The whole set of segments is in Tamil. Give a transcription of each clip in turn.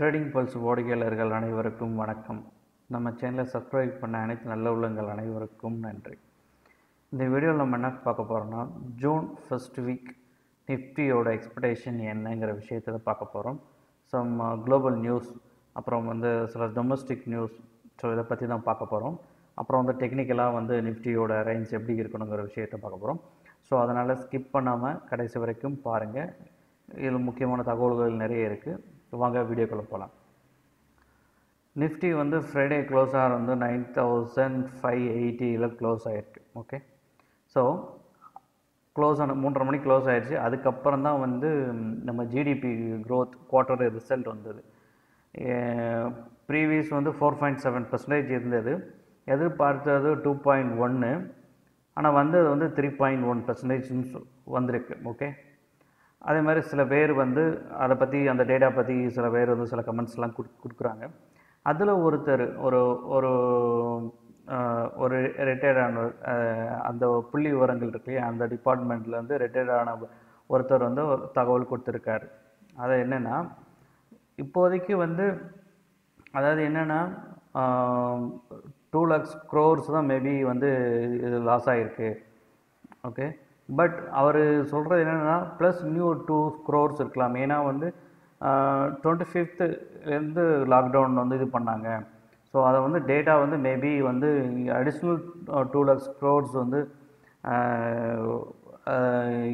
ட்ரேடிங் பல்ஸ் வாடிக்கையாளர்கள் அனைவருக்கும் வணக்கம். நம்ம சேனலை சப்ஸ்கிரைப் பண்ண அனைத்து நல்ல உள்ளங்கள் அனைவருக்கும் நன்றி. இந்த வீடியோவில் நம்ம என்ன பார்க்க போகிறோம்னா ஜூன் ஃபஸ்ட் வீக் நிஃப்டியோட எக்ஸ்பெக்டேஷன் என்னங்கிற விஷயத்தில் பார்க்க போகிறோம் சம் குளோபல் நியூஸ் அப்புறம் வந்து சில டொமஸ்டிக் நியூஸ் ஸோ இதை பற்றி தான் பார்க்க போகிறோம் அப்புறம் வந்து டெக்னிக்கலாக வந்து நிஃப்டியோட ரேஞ்ச் எப்படி இருக்கணுங்கிற விஷயத்தை பார்க்க போகிறோம் ஸோ அதனால் ஸ்கிப் பண்ணாமல் கடைசி வரைக்கும் பாருங்கள் இதில் முக்கியமான தகவல்கள் நிறைய இருக்குது வாங்க வீடியோக்குள்ளே போகலாம் நிஃப்டி வந்து ஃப்ரைடே க்ளோஸ் ஆகிற வந்து நைன் தௌசண்ட் ஃபைவ் எயிட்டியில் க்ளோஸ் ஆகிருக்கு ஓகே ஸோ க்ளோஸ் ஆன மூன்றரை மணிக்கு க்ளோஸ் ஆகிடுச்சு அதுக்கப்புறம் தான் வந்து நம்ம ஜிடிபி க்ரோத் குவார்ட்டர் ரிசல்ட் வந்தது. ப்ரீவியஸ் வந்து ஃபோர் பாயிண்ட் செவன் பர்சன்டேஜ் இருந்தது. எதிர்பார்த்தது டூ பாயிண்ட் ஒன்று ஆனால் வந்தது வந்து த்ரீ பாயிண்ட் ஒன் பர்சன்டேஜ்னு வந்திருக்கு. ஓகே அதே மாதிரி சில பேர் வந்து அதை பற்றி அந்த டேட்டா பற்றி சில பேர் வந்து சில கமெண்ட்ஸ்லாம் கொடு கொடுக்குறாங்க. அதில் ஒருத்தர் ஒரு ஒரு ஒரு ரிட்டையர்ட் ஆன அந்த புள்ளி விவரங்கள் இருக்கு இல்லையா? அந்த டிபார்ட்மெண்ட்லேருந்து ரிட்டையர்ட் ஆன ஒருத்தர் வந்து ஒரு தகவல் கொடுத்துருக்காரு. அது என்னென்னா இப்போதைக்கு வந்து அதாவது என்னென்னா டூ லேக்ஸ் க்ரோர்ஸ் தான் மேபி வந்து இது லாஸ் ஆகிருக்கு ஓகே பட் அவர் சொல்கிறது என்னென்னா ப்ளஸ் நியூ டூ க்ரோர்ஸ் இருக்கலாம். ஏன்னா வந்து டுவெண்ட்டி ஃபிஃப்த்துலேருந்து லாக்டவுன் வந்து இது பண்ணாங்க. ஸோ அதை வந்து டேட்டா வந்து மேபி வந்து அடிஷ்னல் டூ லேக்ஸ் க்ரோர்ஸ் வந்து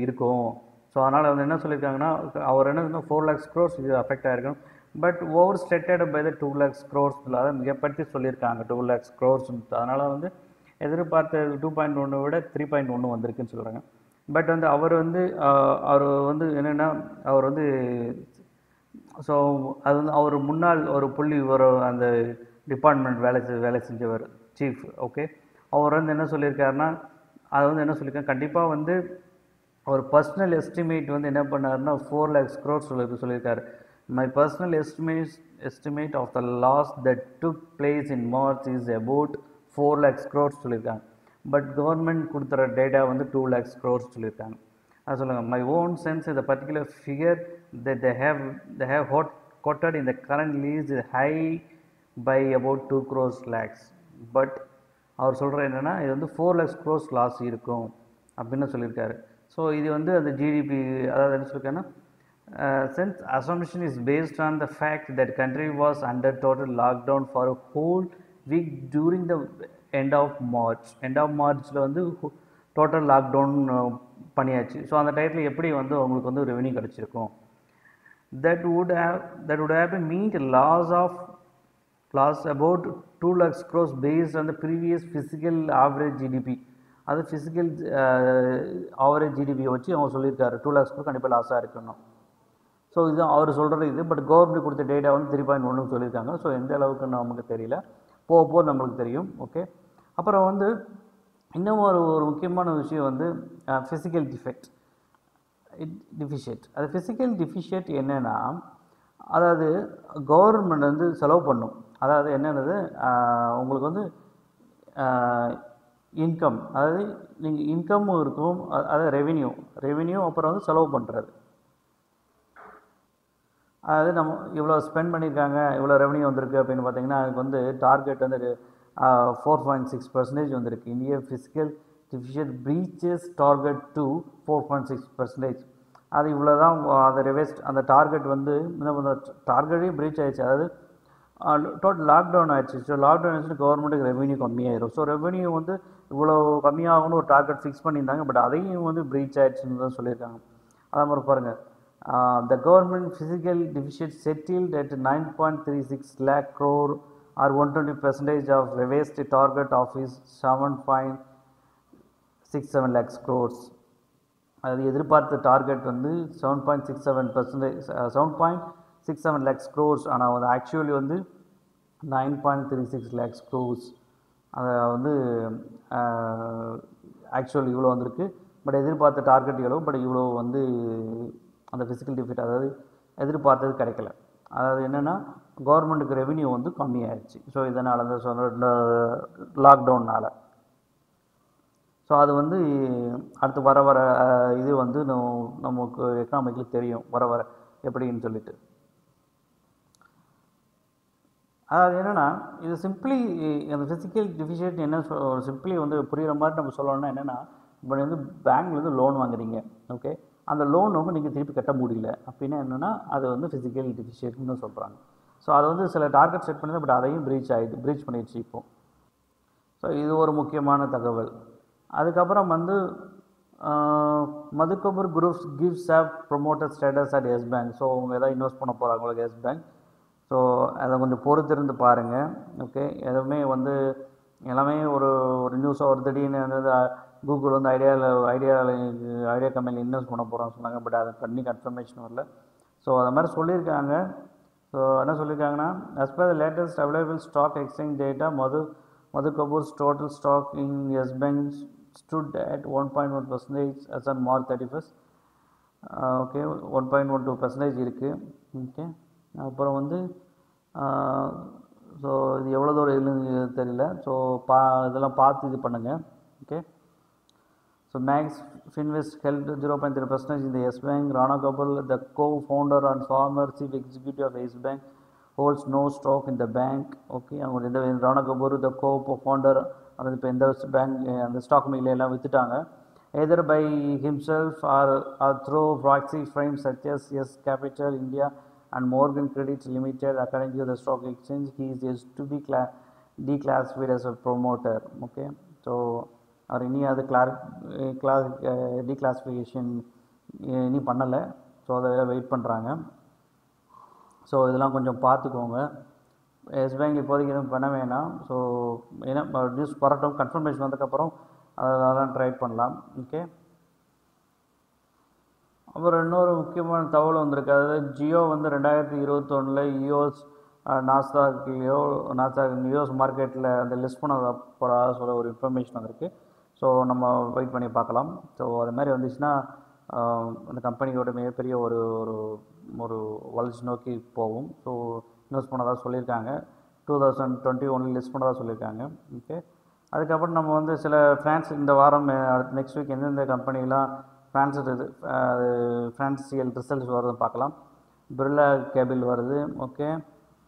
இருக்கும். ஸோ அதனால் வந்து என்ன சொல்லியிருக்காங்கன்னா அவர் என்ன ஃபோர் லேக்ஸ் க்ரோர்ஸ் இது affect ஆகிருக்கணும் but over stated by the two lakhs crores அதை மிகப்படுத்தி சொல்லியிருக்காங்க டூ லேக்ஸ் க்ரோர்ஸ் அதனால் வந்து எதிர்பார்த்த டூ பாயிண்ட் ஒன்று விட த்ரீ பாயிண்ட் ஒன்று வந்திருக்குன்னு சொல்கிறாங்க பட் வந்து அவர் வந்து அவர் வந்து என்னென்னா அவர் வந்து ஸோ அது வந்து அவர் முன்னாள் ஒரு புள்ளி ஒரு அந்த டிபார்ட்மெண்ட் வேலை வேலை செஞ்சவர் சீஃப் ஓகே அவர் வந்து என்ன சொல்லியிருக்காருன்னா அது வந்து என்ன சொல்லியிருக்காங்க கண்டிப்பாக வந்து அவர் பர்சனல் எஸ்டிமேட் வந்து என்ன பண்ணாருன்னா ஃபோர் லேக்ஸ் க்ரோர் சொல்லி சொல்லியிருக்காரு. My personal estimate estimate of the loss that took place in March is about four lakhs crores சொல்லியிருக்காங்க. பட் கவர்மெண்ட் கொடுத்துற டேட்டா வந்து டூ லேக்ஸ் க்ரோர்ஸ் சொல்லியிருக்காங்க அது சொல்லுங்கள் மை ஓன் சென்ஸ் இந்த particular figure the they have they have had quoted இந்த current lies high by about two crores lakhs but அவர் சொல்கிற என்னென்னா இது வந்து ஃபோர் லேக்ஸ் க்ரோஸ் லாஸ் இருக்கும் அப்படின்னு சொல்லியிருக்காரு ஸோ இது வந்து அந்த ஜிடிபி அதாவது என்ன சொல்லியிருக்கேன்னா sense assumption is based on the fact that country was under total lockdown for whole week during the end of March end of மார்ச்சில் வந்து டோட்டல் லாக்டவுன் uh, பண்ணியாச்சு. ஸோ அந்த டயத்தில் எப்படி வந்து அவங்களுக்கு வந்து ரெவன்யூ கிடச்சிருக்கும்? That would have that would have been meet loss of of loss about 2 lakhs crores அந்த ப்ரீவியஸ் ஃபிசிக்கல் ஆவரேஜ் ஜிடிபி அது ஃபிசிக்கல் ஆவரேஜ் ஜிடிபியை வச்சு அவங்க சொல்லியிருக்காரு. டூ லேக்ஸ் கூட கண்டிப்பாக லாஸாக இருக்கணும் ஸோ இது அவர் சொல்கிறது இது பட் கவர்மெண்ட் கொடுத்த டேட்டா வந்து த்ரீ பாயிண்ட் ஒன்று சொல்லியிருக்காங்க. ஸோ எந்த அளவுக்கு நமக்கு தெரியல. போக போக நம்மளுக்கு தெரியும். ஓகே அப்புறம் வந்து இன்னும் ஒரு ஒரு முக்கியமான விஷயம் வந்து ஃபிசிக்கல் டிஃபெக்ட் டிஃபிஷியட் அது ஃபிசிக்கல் டிஃபிஷியட் என்னென்னா அதாவது கவர்மெண்ட் வந்து செலவு பண்ணும். அதாவது என்னென்னது? உங்களுக்கு வந்து இன்கம் அதாவது நீங்கள் இன்கம்மும் இருக்கும் அதாவது ரெவின்யூ ரெவின்யூ அப்புறம் வந்து செலவு பண்ணுறது அதாவது நம்ம இவ்வளோ ஸ்பெண்ட் பண்ணியிருக்காங்க இவ்வளோ ரெவன்யூ வந்திருக்கு அப்படின்னு பார்த்தீங்கன்னா அதுக்கு வந்து டார்கெட் வந்து ஃபோர் பாயிண்ட் சிக்ஸ் பர்சன்டேஜ் வந்திருக்கு. இந்திய fiscal deficit breaches target to four point six percentage அது இவ்வளோ தான் அதை ரிவெஸ்ட் அந்த டார்கெட் வந்து டார்கெட்டே பிரீச் ஆயிடுச்சு. அதாவது டோட்டல் லாக்டவுன் ஆயிடுச்சு. ஸோ லாக்டவுன் ஆயிடுச்சு கவர்மெண்ட்டுக்கு ரெவன்யூ கம்மியாயிரும். ஸோ ரெவன்யூ வந்து இவ்வளோ கம்மியாகும்னு ஒரு டார்கெட் ஃபிக்ஸ் பண்ணியிருந்தாங்க. பட் அதையும் வந்து பிரீச் ஆயிடுச்சுன்னு தான் சொல்லியிருக்காங்க. அதே மாதிரி பாருங்கள் the government fiscal deficit settled at nine point three six lakh crore or one percentage percentage of revised target of its seven point six seven lakhs crores அது எதிர்பார்த்த டார்கெட் வந்து seven point six seven percentage seven point six seven lakhs crores ஆனால் அது ஆக்சுவலி வந்து nine point three six lakhs crores அதை வந்து ஆக்சுவல் இவ்வளோ வந்திருக்கு. பட் எதிர்பார்த்த டார்கெட் எவ்வளோ பட் இவ்வளோ வந்து அந்த ஃபிசிக்கல் டிஃபிட் அதாவது எதிர்பார்த்தது கிடைக்கல. அதாவது என்னென்னா கவர்மெண்ட்டுக்கு ரெவின்யூ வந்து கம்மியாயிடுச்சு ஸோ இதனால் அந்த சொன்ன லாக்டவுன்னால் ஸோ அது வந்து அடுத்து வர வர இது வந்து நமக்கு எக்கனாமிக்கில் தெரியும். வர வர எப்படின்னு சொல்லிட்டு. அதாவது என்னென்னா இது சிம்பிளி அந்த ஃபிசிக்கல் டிஃபிஷியன்ட் என்ன சிம்பிளி வந்து புரிகிற மாதிரி நம்ம சொல்லணும்னா என்னென்னா இப்போ வந்து பேங்க்லேருந்து லோன் வாங்குறீங்க ஓகே அந்த லோன் வந்து நீங்கள் திருப்பி கட்ட முடியல. அப்படின்னா என்னென்னா அது வந்து ஃபிசிக்கல் டிஃபிஷியன்ட்னு சொல்கிறாங்க ஸோ அது வந்து சில டார்கெட் செட் பண்ணி பட் அதையும் ப்ரீச் ஆகிடுது ப்ரீச் பண்ணிடுச்சு இப்போ. ஸோ இது ஒரு முக்கியமான தகவல். அதுக்கப்புறம் வந்து Madhu Kapur groups gives up promoter status at Yes Bank so அவங்க எதாவது இன்வெஸ்ட் பண்ண போகிறாங்களுக்கு எஸ் பேங்க் ஸோ அதை கொஞ்சம் பொறுத்திருந்து பாருங்கள் ஓகே எதுவுமே வந்து எல்லாமே ஒரு ஒரு நியூஸாக ஒரு திடீர்னு வந்து கூகுள் வந்து ஐடியாவில் ஐடியாவில் ஐடியா கம்பெனியில் இன்வெஸ்ட் பண்ண போகிறோம்னு சொன்னாங்க பட் அதை பண்ணி கன்ஃபர்மேஷன் வரல. ஸோ அது மாதிரி சொல்லியிருக்காங்க. ஸோ என்ன சொல்லியிருக்காங்கன்னா as per the latest available stock exchange data Madhu Madhu Kapur's total stock in Yes Bank stood at one point one percentage as on March thirty first okay one point one two percentage இருக்குது ஓகே அப்புறம் வந்து uh, ஸோ இது எவ்வளோ தூரம் இல்லைன்னு தெரியல. ஸோ பா இதெல்லாம் பார்த்து இது பண்ணுங்கள் okay So Max Finvest held 0.3 percentage in the Yes Bank. Rana Gopal, the co-founder and former chief executive of Yes Bank, holds no stock in the bank. Okay, அவங்க இந்த Rana Kapoor the co founder அந்த இப்போ எந்த பேங்க் அந்த ஸ்டாக் மீல எல்லாம் வித்துட்டாங்க either by himself or or through proxy firms such as Capital India and Morgan Credits Limited according to the stock exchange he is as to be கிளா declassified as a promoter okay so அவர் இனி அது கிளாரி class uh, இனி பண்ணலை. ஸோ அதை வெயிட் பண்ணுறாங்க ஸோ இதெல்லாம் கொஞ்சம் பார்த்துக்கோங்க. எஸ் பேங்க் இப்போதைக்கு எதுவும் பண்ண வேணாம். ஸோ ஏன்னா நியூஸ் வரட்டும் கன்ஃபர்மேஷன் வந்ததுக்கப்புறம் அதெல்லாம் ட்ரை பண்ணலாம். ஓகே அப்புறம் இன்னொரு முக்கியமான தகவல் வந்திருக்கு. அதாவது ஜியோ வந்து ரெண்டாயிரத்தி இருபத்தொன்னில் யூஎஸ் நாஸ்தாக்லேயோ நாஸ்தாக் யூஎஸ் மார்க்கெட்டில் அந்த லிஸ்ட் பண்ண போகிறதா சொல்ல ஒரு இன்ஃபர்மேஷன் வந்திருக்கு. ஸோ நம்ம வெயிட் பண்ணி பார்க்கலாம். ஸோ அது மாதிரி வந்துச்சுன்னா அந்த கம்பெனியோட மிகப்பெரிய ஒரு ஒரு ஒரு வளர்ச்சி நோக்கி போகும். ஸோ இன்வெஸ்ட் பண்ணதாக சொல்லியிருக்காங்க. டூ தௌசண்ட் டுவெண்ட்டி ஒன்ல லிஸ்ட் பண்ணதாக சொல்லியிருக்காங்க. ஓகே அதுக்கப்புறம் நம்ம வந்து சில ஃப்ரான்ஸ் இந்த வாரம் அடுத்த நெக்ஸ்ட் வீக் எந்தெந்த கம்பெனிலாம் ஃப்ரான்ஸ் இது ஃப்ரான்ஸியல் ரிசல்ட்ஸ் வருதுன்னு பார்க்கலாம். பிர்லா கேபிள் வருது. ஓகே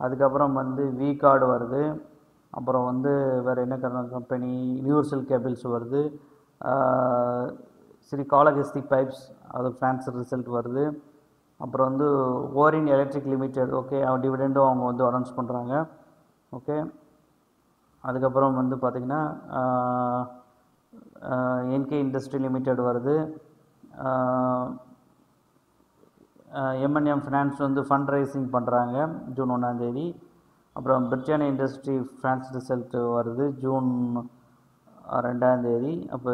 அதுக்கப்புறம் வந்து வி கார்டு வருது. அப்புறம் வந்து வேறு என்ன கம்பெனி யூனிவர்சல் கேபிள்ஸ் வருது. ஸ்ரீ காலகஸ்தி பைப்ஸ் அது ஃப்ரான்ஸ் ரிசல்ட் வருது. அப்புறம் வந்து ஓரின் எலக்ட்ரிக் லிமிடெட் ஓகே டிவிடெண்டும் அவங்க வந்து அனௌன்ஸ் பண்ணுறாங்க ஓகே அதுக்கப்புறம் வந்து பார்த்திங்கன்னா என்கே இண்டஸ்ட்ரி லிமிடெட் வருது. எம்என்எம் ஃபினான்ஸ் வந்து ஃபண்ட் ரைசிங் பண்ணுறாங்க ஜூன் ஒன்றாந்தேதி அப்புறம் பிரிட்டானியா இண்டஸ்ட்ரி ஃப்ரான்ஸ் ரிசல்ட் வருது ஜூன் ரெண்டாந்தேதி அப்போ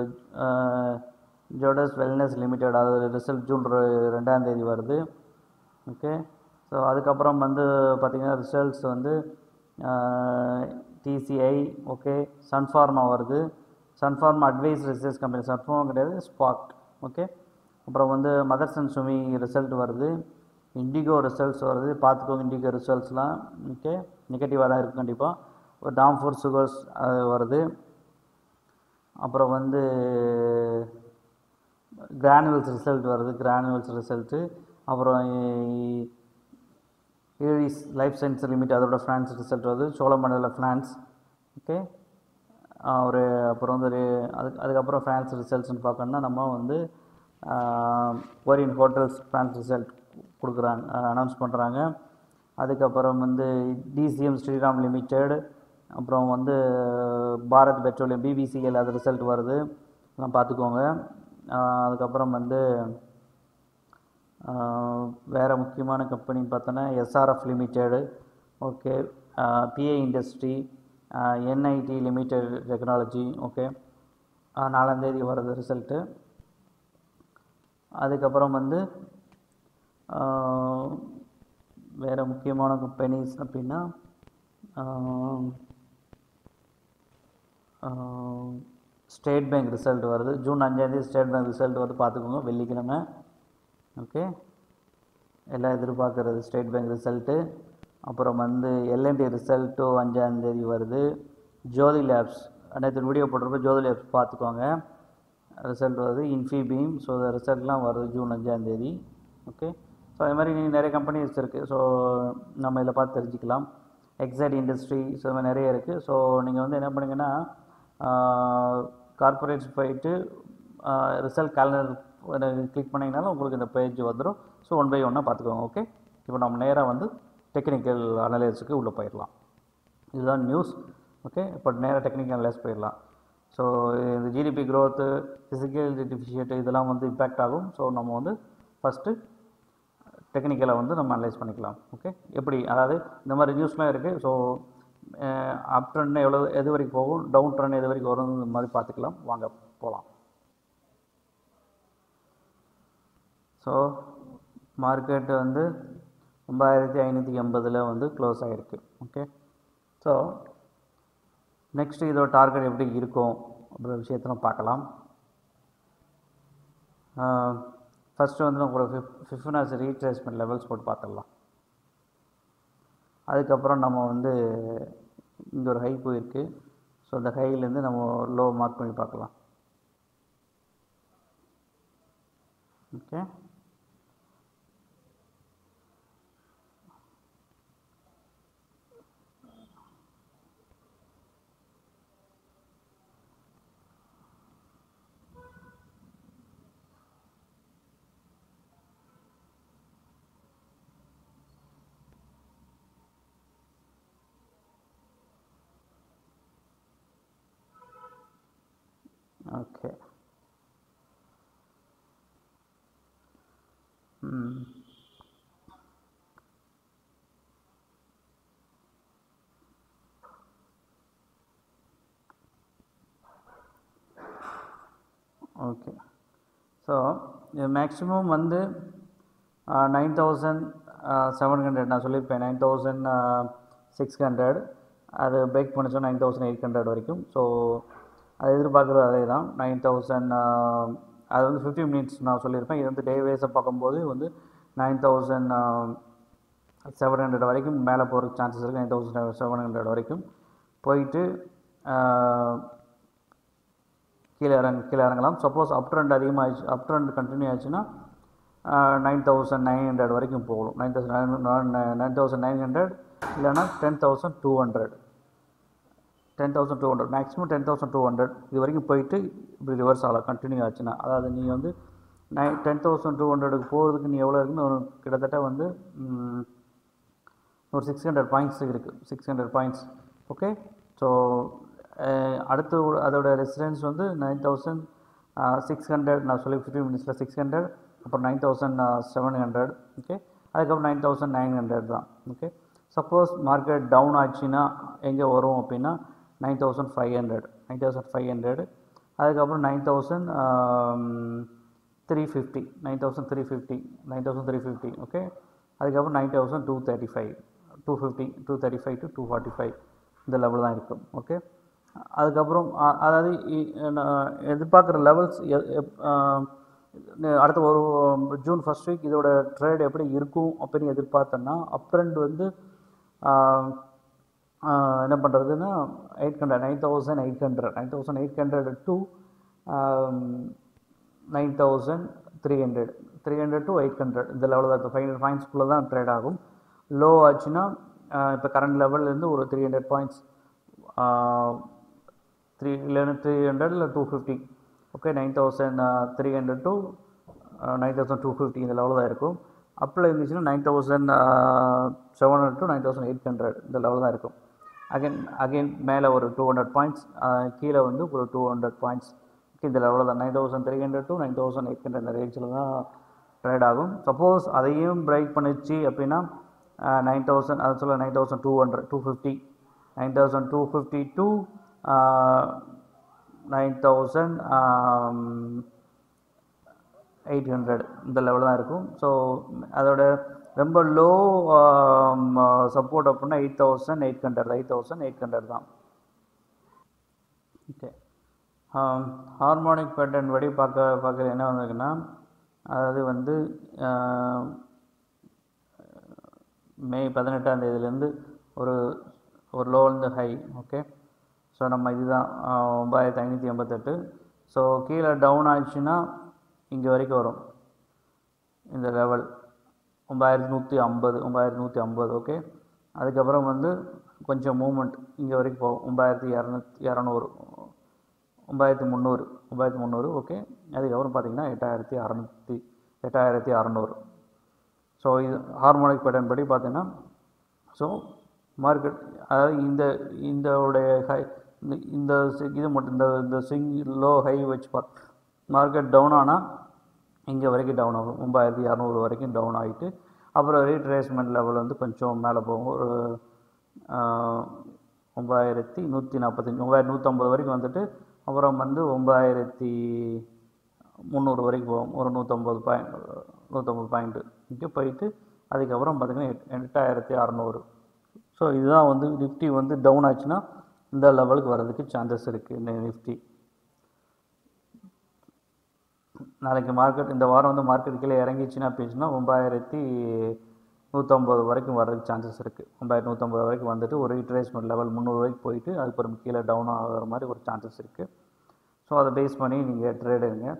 ஜோடஸ் வெல்னஸ் லிமிடெட் அது ரிசல்ட் ஜூன் ரெண்டாந்தேதி வருது. ஓகே ஸோ அதுக்கப்புறம் வந்து பார்த்திங்கன்னா ரிசல்ட்ஸ் வந்து டிசிஐ ஓகே சன்ஃபார்மா வருது. Sun Pharma advanced research company Sun Pharma கிடையாது ஸ்பாக் ஓகே அப்புறம் வந்து மதர்சன் சுமி ரிசல்ட் வருது. இண்டிகோ ரிசல்ட்ஸ் வருது. பார்த்துக்கோங்க இண்டிகோ ரிசல்ட்ஸ்லாம் ஓகே நெகட்டிவாக தான் இருக்குது கண்டிப்பாக ஒரு டாம் ஃபோர் சுகர்ஸ் அது வருது. அப்புறம் வந்து கிரானுவல்ஸ் ரிசல்ட் வருது. கிரானுவல்ஸ் ரிசல்ட்டு அப்புறம் ஏரிஸ் லைஃப் சயின்ஸ் லிமிட் அதோட ஃப்ரான்ஸ் ரிசல்ட் வருது. சோழமண்டல ஃப்ரான்ஸ் ஓகே ஒரு அப்புறம் வந்து ஒரு- அதுக்கு அதுக்கப்புறம் ஃப்ரான்ஸ் ரிசல்ட்ஸ்னு பார்க்கணுன்னா நம்ம வந்து ஓரியன் ஹோட்டல்ஸ் ஃப்ரான்ஸ் ரிசல்ட் கொடுக்குறாங்க அனௌன்ஸ் பண்ணுறாங்க அதுக்கப்புறம் வந்து டிசிஎம் ஸ்ரீராம் லிமிடெட் அப்புறம் வந்து பாரத் பெட்ரோலியம் பிபிசிஎல் அது ரிசல்ட் வருது. எல்லாம் பார்த்துக்கோங்க. அதுக்கப்புறம் வந்து வேறு முக்கியமான கம்பெனின்னு பார்த்தோன்னா SRF limited okay. PI industry NIIT limited technology okay. நாலாந்தேதி வருது ரிசல்ட்டு அதுக்கப்புறம் வந்து வேறு முக்கியமான கம்பெனிஸ் அப்படின்னா ஸ்டேட் பேங்க் ரிசல்ட் வருது. ஜூன் அஞ்சாந்தேதி ஸ்டேட் பேங்க் ரிசல்ட் வருது. பார்த்துக்கோங்க வெள்ளிக்கிழமை. ஓகே? எல்லாம் எதிர்பார்க்குறது ஸ்டேட் பேங்க் ரிசல்ட்டு அப்புறம் வந்து எல்என்டி ரிசல்ட்டு அஞ்சாந்தேதி வருது. ஜோதி லேப்ஸ் நேற்று வீடியோ போட்டிருப்போம். ஜோதி லேப்ஸ் பார்த்துக்கோங்க. ரிசல்ட் வருது. இன்ஃபிபீம் ஸோ ரிசல்ட்லாம் வருது ஜூன் அஞ்சாந்தேதி ஓகே? ஸோ அது மாதிரி நிறைய கம்பெனிஸ் இருக்குது ஸோ நம்ம இதில் பார்த்து தெரிஞ்சுக்கலாம். எக்ஸைட் இண்டஸ்ட்ரி ஸோ இது மாதிரி நிறைய இருக்குது ஸோ நீங்கள் வந்து என்ன பண்ணுங்கன்னா கார்பரேட்ஸ் போயிட்டு ரிசல்ட் கேலண்டர் கிளிக் பண்ணிங்கனாலும் உங்களுக்கு இந்த பேஜ் வந்துடும் ஸோ ஒன் பை ஒன்னாக பார்த்துக்கோங்க ஓகே இப்போ நம்ம நேராக வந்து டெக்னிக்கல் அனலைஸுக்கு உள்ளே போயிடலாம். இதுதான் நியூஸ் ஓகே இப்போ நேராக டெக்னிக்கல் அனலைஸ் போயிடலாம். ஸோ இந்த ஜிடிபி க்ரோத்து ஃபிசிக்கல் டெஃபிஷியட் இதெல்லாம் வந்து இம்பேக்ட் ஆகும். ஸோ நம்ம வந்து ஃபஸ்ட்டு டெக்னிக்கலை வந்து நம்ம அனலைஸ் பண்ணிக்கலாம். ஓகே எப்படி? அதாவது இந்த மாதிரி நியூஸ்லாம் இருக்குது ஸோ அப் ட்ரெண்ட் எவ்வளோ எது வரைக்கும் போகும்? டவுன் ட்ரெண்ட் எது வரைக்கும் வரும் இந்த மாதிரி பார்த்துக்கலாம். வாங்க போகலாம் ஸோ மார்க்கெட் வந்து ஒம்பதாயிரத்தி ஐநூற்றி எண்பதில் வந்து க்ளோஸ் ஆகிருக்கு ஓகே ஸோ நெக்ஸ்ட்டு இதோட டார்கெட் எப்படி இருக்கும்? அப்படின்ற விஷயத்தை நம்ம பார்க்கலாம். ஃபஸ்ட்டு வந்து நம்ம ஒரு ஃபிஃப் ஃபிஃப்னாஸ் ரீட்ரேஸ்மெண்ட் லெவல்ஸ் போட்டு பார்த்துடலாம். அதுக்கப்புறம் நம்ம வந்து இங்கே ஒரு ஹை போயிருக்கு. ஸோ அந்த ஹைலேருந்து நம்ம லோ மார்க் பண்ணி பார்க்கலாம். Okay okay. ம். ஓகே. ஸோ மேக்ஸிமம் வந்து நைன் தௌசண்ட் செவன் ஹண்ட்ரட். நான் சொல்லியிருப்பேன் நைன் தௌசண்ட் சிக்ஸ் ஹண்ட்ரட். அது பிரேக் பண்ணிச்சோம் நைன் தௌசண்ட் எயிட் ஹண்ட்ரட் வரைக்கும். ஸோ அது எதிர்பார்க்குறது அதே தான் நைன் தௌசண்ட் அது வந்து ஃபிஃப்டி மினிட்ஸ் நான் சொல்லியிருப்பேன். இது வந்து டே வேஸை பார்க்கும்போது வந்து நைன் தௌசண்ட் செவன் ஹண்ட்ரட் வரைக்கும் மேலே போகிறதுக்கு சான்சஸ் இருக்குது நைன் தௌசண்ட் செவன் ஹண்ட்ரட் வரைக்கும் போயிட்டு கீழே இறங்க கீழே இறங்கலாம். சப்போஸ் அப் ட்ரெண்ட் அதிகமாகிடுச்சு அப் ட்ரெண்ட் கண்டினியூ ஆச்சுன்னா நைன் தௌசண்ட் நைன் ஹண்ட்ரட் வரைக்கும் போகணும். Nine thousand nine nine thousand nine hundred இல்லைனா ten thousand two hundred ten thousand two hundred maximum ten thousand two hundred இது வரைக்கும் போயிட்டு இப்படி ரிவர்ஸ் ஆகலாம் கண்டினியூ ஆச்சுன்னா. அதாவது நீ வந்து நைன் டென் தௌசண்ட் டூ ஹண்ட்ரடுக்கு போகிறதுக்கு நீ எவ்வளோ இருக்குன்னு ஒரு கிட்டத்தட்ட வந்து ஒரு சிக்ஸ் ஹண்ட்ரட் பாயிண்ட்ஸ் இருக்குது six hundred points okay so அடுத்து அதோட ரெசிடென்ஸ் வந்து நைன் தௌசண்ட் சிக்ஸ் ஹண்ட்ரட் நான் சொல்லி ஃபிஃப்டின் மினிட்ஸில் சிக்ஸ் ஹண்ட்ரட் அப்புறம் nine thousand seven hundred okay அதுக்கப்புறம் நைன் தௌசண்ட் நைன் ஹண்ட்ரட் தான் ஓகே சப்போஸ் மார்க்கெட் டவுன் ஆச்சுன்னா எங்கே வரும் அப்படின்னா nine thousand five hundred nine thousand five hundred அதுக்கப்புறம் nine thousand three fifty nine thousand three fifty nine thousand three fifty okay அதுக்கப்புறம் nine thousand two thirty five two fifty two thirty five to two forty five இந்த லெவல் தான் இருக்கும் ஓகே அதுக்கப்புறம் அதாவது எதிர்பார்க்குற லெவல்ஸ் அடுத்த ஒரு ஜூன் ஃபஸ்ட் வீக் இதோட ட்ரேட் எப்படி இருக்கும் அப்படின்னு எதிர்பார்த்தோன்னா அப் வந்து என்ன பண்ணுறதுன்னா eight hundred nine thousand eight hundred nine thousand eight hundred to nine thousand three hundred three hundred to eight hundred இந்த லெவலில் தான். ஃபைவ் ஹண்ட்ரட் பாயிண்ட்ஸ்குள்ளே தான் ட்ரேட் ஆகும். லோ ஆச்சுன்னா இப்போ கரண்ட் லெவல்லேருந்து ஒரு த்ரீ ஹண்ட்ரட் பாயிண்ட்ஸ் த்ரீ இல்லைன்னா த்ரீ ஹண்ட்ரட் இல்லை two fifty okay nine thousand three hundred to nine thousand two fifty இந்த லெவலில் தான் இருக்கும். அப்பில் இருந்துச்சுன்னா nine thousand seven hundred to nine thousand eight hundred இந்த லெவலில் தான் இருக்கும். அகைன் அகைன் மேலே ஒரு டூ ஹண்ட்ரட் பாயிண்ட்ஸ் கீழே வந்து ஒரு டூ ஹண்ட்ரட் பாயிண்ட்ஸ் இந்த லெவலில் தான் nine thousand three hundred to nine thousand eight hundred இந்த ரேஞ்சில் தான் ட்ரேட் ஆகும். சப்போஸ் அதையும் பிரேக் பண்ணிச்சு அப்படின்னா நைன் தௌசண்ட் அதை சொல்ல nine thousand two hundred two fifty nine thousand two fifty to nine thousand eight hundred இந்த லெவலில் தான் இருக்கும். ஸோ அதோட ரொம்ப லோ சப்போர்ட் அப்படின்னா eight thousand eight hundred eight thousand eight hundred தான். ஓகே ஹார்மோனிக் பேட்டர்ன் படி பார்க்க பார்க்குறது என்ன வந்திருக்குன்னா அதாவது வந்து மே பதினெட்டாம் தேதியிலேருந்து ஒரு ஒரு லோலேருந்து ஹை ஓகே ஸோ நம்ம இதுதான் ஒம்பதாயிரத்தி ஐநூற்றி எண்பத்தெட்டு. ஸோ கீழே டவுன் ஆச்சுன்னா இங்கே வரைக்கும் வரும். இந்த லெவல் ஒம்பதாயிரத்தி நூற்றி ஐம்பது ஒம்பதாயிரத்தி நூற்றி ஐம்பது ஓகே அதுக்கப்புறம் வந்து கொஞ்சம் மூமெண்ட் இங்கே வரைக்கும் போகும். ஒம்பாயிரத்தி இரநூத்தி இரநூறு ஒம்பாயிரத்தி முந்நூறு ஒம்பாயிரத்தி முந்நூறு ஓகே அதுக்கப்புறம் பார்த்திங்கன்னா எட்டாயிரத்தி அறநூற்றி எட்டாயிரத்தி அறநூறு. ஸோ இது ஹார்மோனிக் பேட்டர்ன் படி பார்த்திங்கன்னா ஸோ மார்க்கெட் அதாவது இந்த இந்தோடைய ஹை இந்த இந்த இது மட்டும் இந்த இந்த சிங் லோ ஹை வச்சு பார்த்து மார்க்கெட் டவுன் ஆனால் இங்கே வரைக்கும் டவுன் ஆகும். ஒம்பாயிரத்தி இரநூறு வரைக்கும் டவுன் ஆகிட்டு அப்புறம் ரீட்ரேஸ்மெண்ட் லெவல் வந்து கொஞ்சம் மேலே போகும். ஒரு ஒம்பாயிரத்தி நூற்றி நாற்பத்தஞ்சு ஒம்பாயிரத்தி நூற்றம்பது வரைக்கும் வந்துட்டு அப்புறம் வந்து ஒம்பாயிரத்தி முந்நூறு வரைக்கும் போகும். ஒரு நூற்றம்பது பாயிண்ட் நூற்றம்பது பாயிண்ட்டு இங்கே போயிட்டு அதுக்கப்புறம் பார்த்திங்கன்னா எட் எட்டாயிரத்தி அறநூறு. ஸோ இதுதான் வந்து நிஃப்டி வந்து டவுன் ஆச்சுன்னா இந்த லெவலுக்கு வர்றதுக்கு சான்சஸ் இருக்குது இந்த நிஃப்டி நாளைக்கு மார்க்கெட் இந்த வாரம் வந்து மார்க்கெட் கீழே இறங்கிச்சுன்னா பேசுனா ஒம்பாயிரத்தி நூற்றம்பது வரைக்கும் வர்றதுக்கு சான்சஸ் இருக்குது ஒம்பாயிரத்தி நூற்றம்பது வரைக்கும் வந்துட்டு ஒரு ரீட்ரேஸ்மெண்ட் லெவல் முந்நூறு வரைக்கும் போயிட்டு அதுக்கப்புறம் கீழே டவுன் ஆகிற மாதிரி ஒரு சான்சஸ் இருக்குது ஸோ அதை பேஸ் பண்ணி நீங்கள் ட்ரேட் எடுங்க.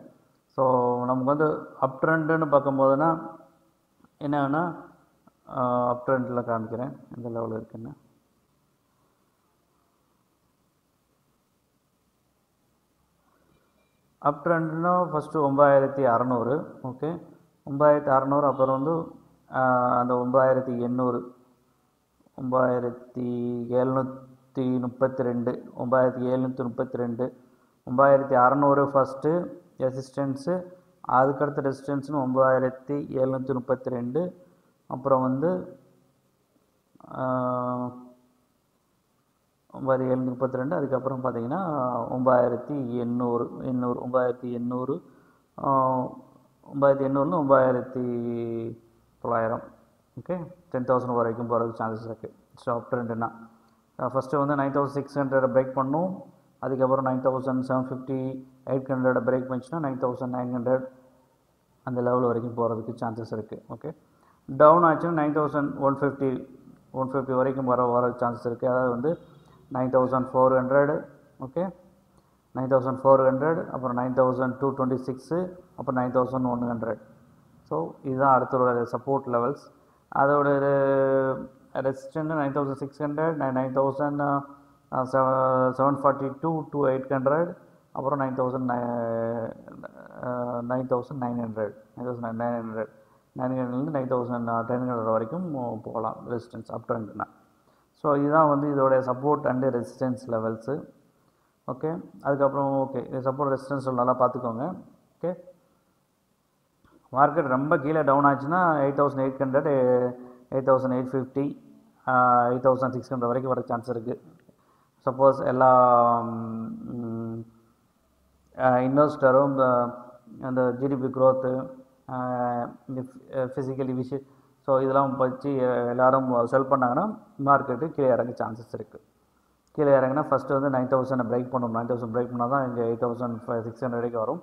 ஸோ நமக்கு வந்து அப் ட்ரெண்டுன்னு பார்க்கும்போதுனா என்னன்னா அப் ட்ரெண்டில் காமிக்கிறேன். எந்த லெவலில் இருக்குன்னு. அப் ட்ரெண்ட்னா ஃபஸ்ட்டு ஒம்பதாயிரத்தி அறநூறு ஓகே ஒம்பதாயிரத்தி அறநூறு அப்புறம் வந்து அந்த ஒம்பதாயிரத்தி எண்ணூறு ஒம்பாயிரத்தி எழுநூற்றி முப்பத்தி ரெண்டு ஒம்பாயிரத்தி எழுநூற்றி முப்பத்தி ரெண்டு ஒம்பாயிரத்தி அறநூறு ஃபஸ்ட்டு ரெசிஸ்டன்ஸு அதுக்கடுத்த ரெசிஸ்டன்ஸ்னு ஒம்பதாயிரத்தி எழுநூற்றி முப்பத்தி ரெண்டு அப்புறம் வந்து ஒம்பது ஏழு முப்பத்தி ரெண்டு அதுக்கப்புறம் பார்த்தீங்கன்னா ஒம்பாயிரத்தி எண்ணூறு எண்ணூறு ஒம்பாயிரத்தி எண்ணூறு ஒம்பாயிரத்தி எண்ணூறுன்னு ஒம்பாயிரத்தி தொள்ளாயிரம். ஓகே டென் தௌசண்ட் வரைக்கும் போகிறதுக்கு சான்சஸ் இருக்குது ஸ்டாப் ட்ரெண்டுனா ஃபஸ்ட்டு வந்து nine thousand six hundred break பண்ணும். அதுக்கப்புறம் nine thousand seven fifty eight hundred break பண்ணிச்சுன்னா nine thousand nine hundred அந்த லெவல் வரைக்கும் போகிறதுக்கு சான்சஸ் இருக்குது ஓகே டவுன் ஆச்சுன்னா nine thousand one fifty one fifty வரைக்கும் வர வர சான்சஸ் இருக்குது அதாவது வந்து nine thousand four hundred okay nine thousand four hundred அப்புறம் nine thousand two twenty six அப்புறம் nine thousand one hundred so இதுதான் அடுத்த சப்போர்ட் லெவல்ஸ் அதோட resistance nine thousand six hundred nine thousand seven forty two two eight hundred அப்புறம் nine thousand nine thousand nine hundred nine thousand nine hundred nine ஹண்ட்ரட்லேருந்து நைன் தௌசண்ட் டென் ஹண்ட்ரட் வரைக்கும் போகலாம் ரெசிஸ்டன்ஸ் அப் ட்ரெண்ட்னா ஸோ இதுதான் வந்து இதோடைய support and resistance levels okay அதுக்கப்புறம் ஓகே சப்போர்ட் ரெசிஸ்டன்ஸ் நல்லா பார்த்துக்கோங்க. ஓகே மார்க்கெட் ரொம்ப கீழே டவுன் ஆச்சுன்னா eight thousand eight hundred eight thousand eight fifty eight thousand six hundred வரைக்கும் வர சான்ஸ் இருக்குது சப்போஸ் எல்லா இன்வெஸ்டரும் அந்த ஜிடிபி க்ரோத்து இந்த ஃபிசிக்கலி விஷய ஸோ இதெல்லாம் வச்சு எல்லாரும் செல் பண்ணாங்கன்னா மார்க்கெட்டு கீழே இறங்க சான்சஸ் இருக்குது கீழே இறங்கினா ஃபஸ்ட்டு வந்து நைன் தௌசண்ட் பிரேக் பண்ணணும். நைன் தௌசண்ட் பிரேக் பண்ணால் தான் இங்கே eight thousand five six hundred வரைக்கும் வரும்.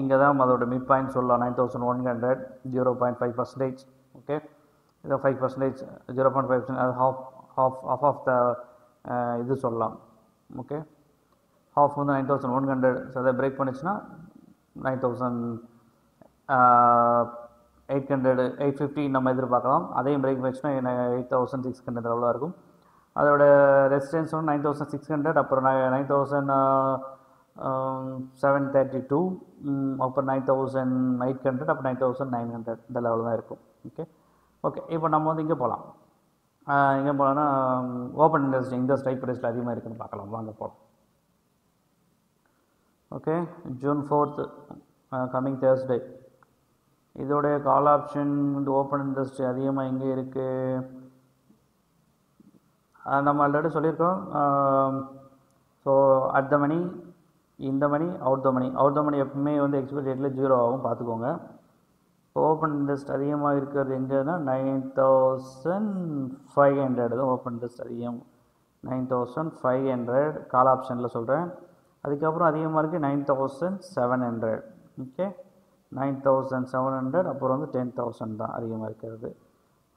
இங்கே தான் அதோட மிட் பாயிண்ட் சொல்லலாம். Nine thousand one hundred zero point five percentage okay இதை five percentage zero point five percent அது half half of of the இது சொல்லலாம். ஓகே ஹாஃப் வந்து nine thousand one hundred so அதை break பண்ணிச்சுன்னா nine thousand eight hundred eight fifty நம்ம எதிர்பார்க்கலாம் அதையும் பிரேக் பண்ணிச்சுன்னா எயிட் தௌசண்ட் சிக்ஸ் ஹண்ட்ரட் லெவலாக இருக்கும். அதோட ரெசிஸ்டன்ஸ் வந்து நைன் தௌசண்ட் சிக்ஸ் ஹண்ட்ரட் அப்புறம் nine thousand seven thirty two அப்புறம் நைன் தௌசண்ட் எயிட் ஹண்ட்ரட் அப்புறம் நைன் தௌசண்ட் நைன் ஹண்ட்ரட் இந்த லெவலில் தான் இருக்கும். ஓகே ஓகே இப்போ நம்ம வந்து இங்கே போகலாம் எங்கே போகலான்னா ஓப்பன் இன்ட்ரெஸ்ட் இந்த ஸ்ட்ரைக் ப்ரைஸில் அதிகமாக இருக்குன்னு பார்க்கலாம். வாங்க போகலாம் okay June fourth coming Thursday இதோடைய கால் ஆப்ஷன் வந்து ஓப்பன் இண்டஸ்ட்ரி அதிகமாக எங்கே இருக்குது நம்ம ஆல்ரெடி சொல்லியிருக்கோம். ஸோ அட் த மணி இந்த money out the money out the மணி எப்பவுமே வந்து எக்ஸ்பைரி டேட்டில் ஜீரோ ஆகும் பார்த்துக்கோங்க. இப்போ ஓப்பன் இன்ட்ரெஸ்ட் அதிகமாக இருக்கிறது எங்கேன்னா நைன் தௌசண்ட் ஃபைவ் ஹண்ட்ரட் தான் ஓப்பன் இன்ட்ரெஸ்ட் அதிகம். Nine thousand five hundred call ஆப்ஷனில் சொல்கிறேன் அதுக்கப்புறம் அதிகமாக இருக்குது nine thousand seven hundred okay nine thousand seven hundred அப்புறம் வந்து டென் தௌசண்ட் தான் அதிகமாக இருக்கிறது.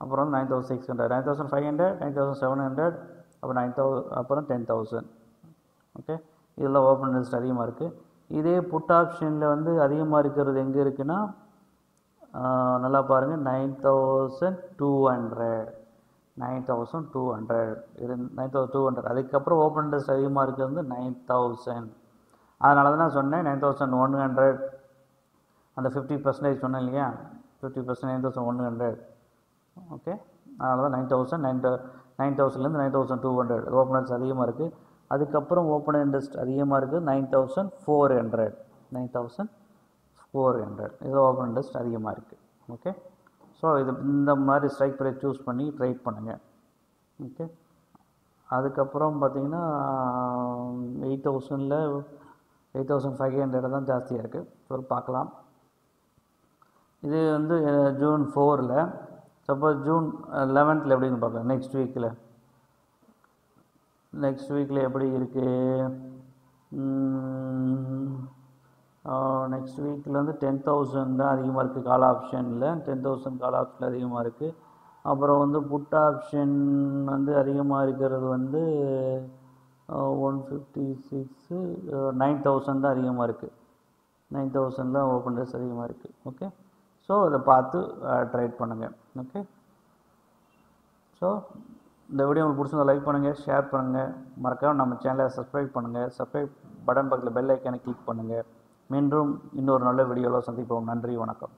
அப்புறம் வந்து nine thousand six hundred nine thousand five hundred nine thousand seven hundred அப்புறம் நைன் தௌ அப்புறம் டென் தௌசண்ட். ஓகே? இதில் ஓப்பன் இன்ட்ரெஸ்ட் அதிகமாக இருக்குது இதே புட் ஆப்ஷனில் வந்து அதிகமாக இருக்கிறது எங்கே இருக்குன்னா நல்லா பாருங்கள் nine thousand two hundred. Nine thousand two hundred. இரு நைன் தௌசண்ட் டூ ஹண்ட்ரட். அதுக்கப்புறம் ஓப்பன் இன்ட்ரெஸ்ட் அதிகமாக இருக்கிறது வந்து நைன் தௌசண்ட். அதனால தான் நான் சொன்னேன் நைன் தௌசண்ட் ஒன் ஹண்ட்ரட். அந்த ஃபிஃப்டி பர்சன்டேஜ் சொன்னேன் இல்லையா? Fifty percent nine thousand one hundred okay அதனால் தான் நைன் தௌசண்ட் நைன் நைன் தௌசண்ட்லேருந்து nine thousand two hundred open அதிகமாக இருக்குது அதுக்கப்புறம் ஓப்பன் இன்ட்ரெஸ்ட் அதிகமாக இருக்குது nine thousand four hundred nine thousand four hundred இது ஓப்பன் இன்ட்ரெஸ்ட் அதிகமாக இருக்குது ஓகே ஸோ இது இந்த மாதிரி ஸ்ட்ரைக் ப்ரைஸ் சூஸ் பண்ணி ட்ரேட் பண்ணுங்கள் ஓகே அதுக்கப்புறம் பார்த்தீங்கன்னா எயிட் தௌசண்டில் எயிட் தௌசண்ட் ஃபைவ் ஹண்ட்ரட் தான் ஜாஸ்தியாக இருக்குது ஸோ பார்க்கலாம். இது வந்து ஜூன் ஃபோரில். சப்போஸ் ஜூன் லெவன்த்தில் எப்படின்னு பார்க்கலாம். நெக்ஸ்ட் வீக்கில் நெக்ஸ்ட் வீக்கில் எப்படி இருக்குது நெக்ஸ்ட் வீக்கில் வந்து டென் தௌசண்ட் தான் அதிகமாக இருக்குது கால் ஆப்ஷனில் டென் தௌசண்ட் கால் ஆப்ஷனில் அதிகமாக இருக்குது அப்புறம் வந்து புட் ஆப்ஷன் வந்து அதிகமாக இருக்கிறது வந்து one fifty six nine thousand தான் அதிகமாக இருக்குது நைன் தௌசண்ட் தான் ஓப்பன் ரேஸ் அதிகமாக இருக்குது ஓகே? ஸோ இதை பார்த்து ட்ரைட் பண்ணுங்கள் ஓகே ஸோ இந்த வீடியோ உங்களுக்கு பிடிச்சிருந்தா லைக் பண்ணுங்கள் ஷேர் பண்ணுங்கள் மறக்காமல் நம்ம சேனலை சப்ஸ்கிரைப் பண்ணுங்கள் சப்ஸ்கிரைப் பட்டன் பக்கத்தில் பெல் ஐக்கானை கிளிக் பண்ணுங்கள் மீண்டும் இன்னொரு நல்ல வீடியோவில் சந்திப்போம். நன்றி வணக்கம்.